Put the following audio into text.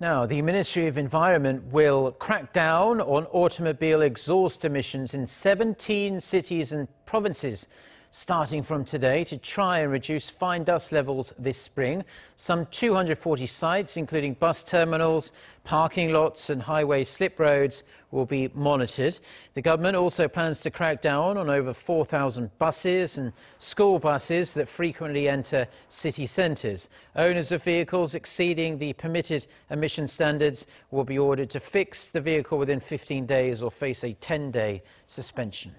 Now, the Ministry of Environment will crack down on automobile exhaust emissions in 17 cities and provinces starting from today to try and reduce fine dust levels this spring. Some 240 sites, including bus terminals, parking lots and highway slip roads, will be monitored. The government also plans to crack down on over 4,000 buses and school buses that frequently enter city centres. Owners of vehicles exceeding the permitted emission standards will be ordered to fix the vehicle within 15 days or face a 10-day suspension.